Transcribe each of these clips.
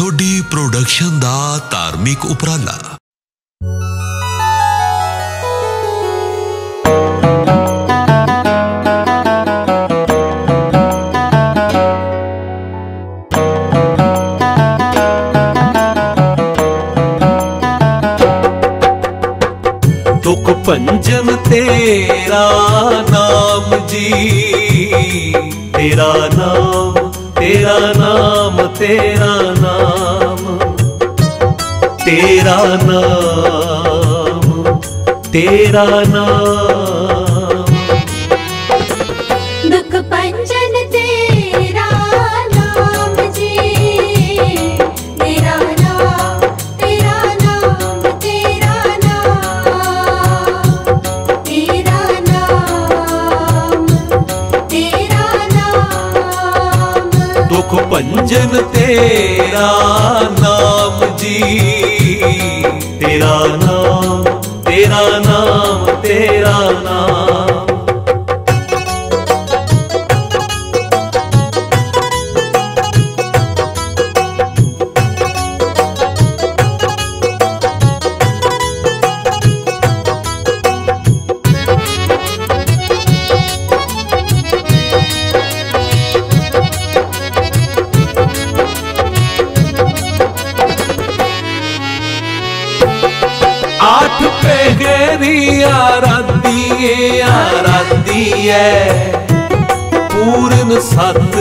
ਐਸਓਡੀ production ਦਾ ਧਾਰਮਿਕ ਉਪਰਾਲਾ ਦੁਖ ਭੰਜਨ ਤੇਰਾ ਨਾਮ ਜੀ ਤੇਰਾ ਨਾਮ तेरा नाम तेरा नाम तेरा नाम तेरा नाम। मुख पंजन तेरा नाम जी। तेरा नाम तेरा नाम तेरा नाम। ਵੀ ਆਰਾਧੀ ਏ ਆਰਾਧੀ ਏ ਪੂਰਨ ਸਤ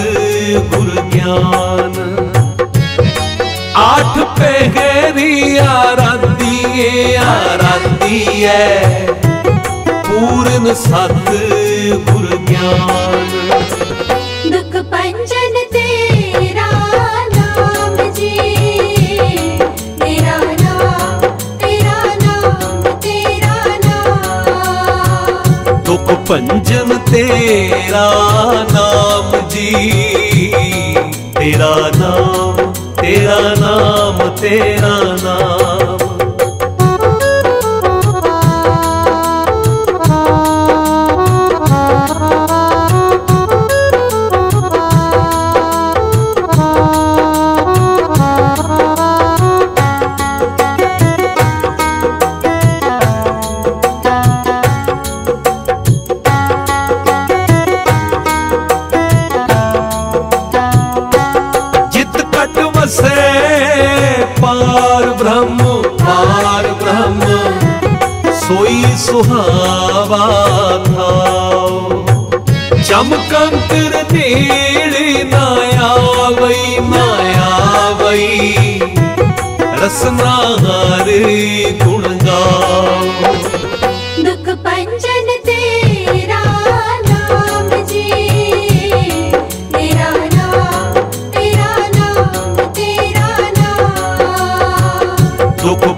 ਗੁਰ ਗਿਆਨ। ਆਠ ਪਹਿਰੀ ਆਰਾਧੀ ਏ ਆਰਾਧੀ ਏ ਪੂਰਨ ਸਤ ਗੁਰ ਗਿਆਨ। तो पंजन तेरा नाम जी। तेरा नाम तेरा नाम तेरा नाम। पार ब्रह्म पार ब्रह्म, सोई सुहावा था चमकंतर तेड़ माया वई माया वई रसना हरे गुण गाओ दुख पंजन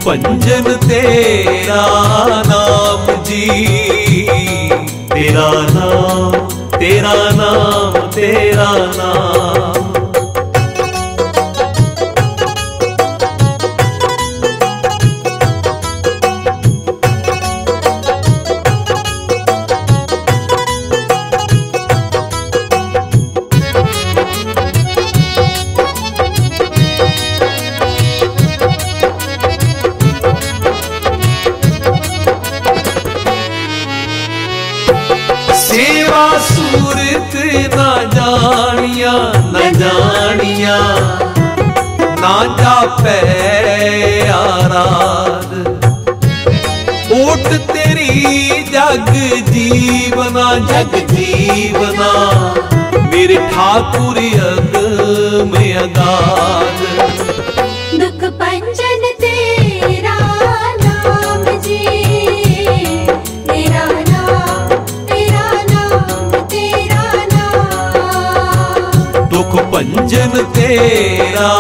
पंजन तेरा नाम जी। तेरा नाम तेरा नाम तेरा नाम। तक ना जानिया, न जानिया। ना जा पैराद उठ तेरी जग जीवना जग जीवना। मेरे ठाकुर अग में अगाध। तेरा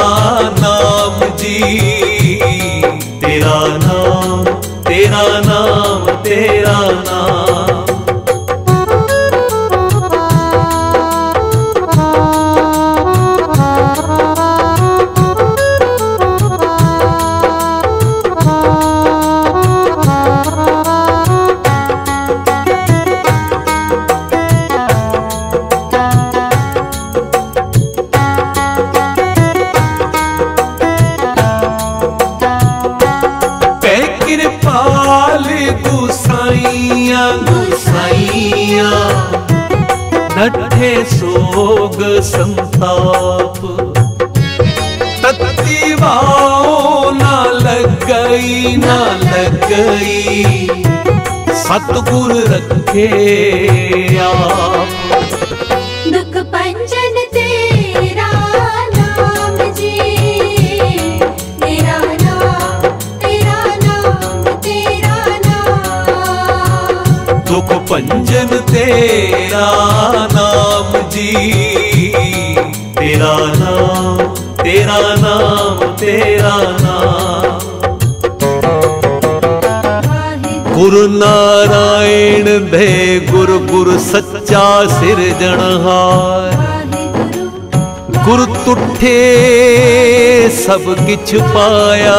नाम जी। तेरा नाम तेरा नाम तेरा नाम। कठे सोग संताप। तत्ती ना लग गई ना लग गई सतगुर रखे आप। दुख पंजन तेरा नाम जी। तेरा नाम तेरा नाम तेरा नाम। गुरु नारायण भे गुरु गुरु सच्चा सिर जनहार। गुरु तुठे सब किछ पाया।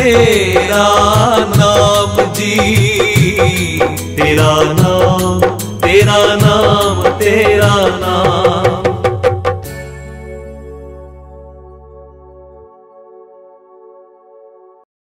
तेरा नाम जी तेरा नाम तेरा नाम तेरा नाम।